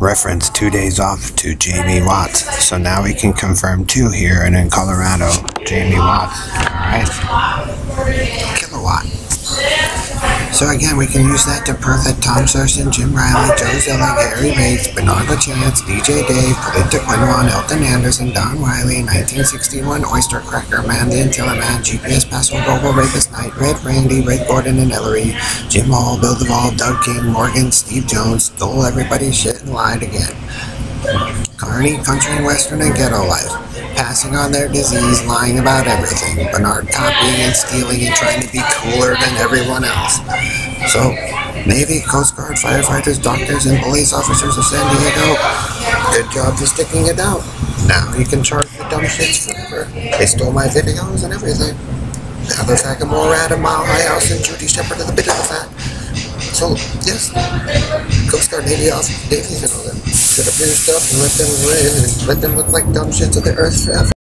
Reference two days off to Jamie Watts. So now we can confirm two here and in Colorado. Jamie Watts. Alright. Kilowatt. So again, we can use that to prove that Tom Serson, Jim Riley, Joe Zillig, Harry Bates, Bernard LaChance, DJ Dave, Polita Quinlan, Elton Anderson, Don Wiley, 1961, Oyster Cracker Man, The Antilla Man, GPS Password Global Rapist Knight, Red Randy, Red Gordon and Ellery, Jim Hall, Bill Duvall, Doug King, Morgan, Steve Jones, stole everybody's shit and lied again. Carney, country western and ghetto life. Passing on their disease, lying about everything. Bernard copying and stealing and trying to be cooler than everyone else. So, Navy, Coast Guard, firefighters, doctors, and police officers of San Diego, good job for sticking it out. Now you can charge the dumb shits forever. They stole my videos and everything. Now they're tagging more at a mile high house and Judy Shepard to the bit of the fat. So, yes, Coast Guard, Navy, off, Navies, and all them. Set up your stuff and let them live and let them look like dumb shits of the earth forever.